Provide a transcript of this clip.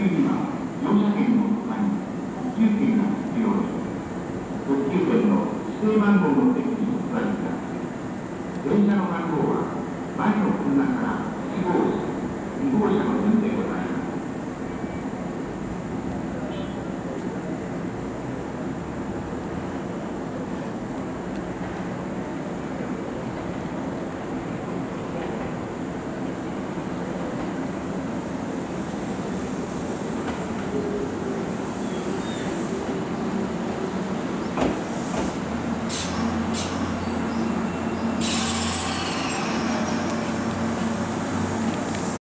急には乗車券の他に特急券が必要です特急券の指定番号の席に座りください電車の番号は前の車から1号車2号車の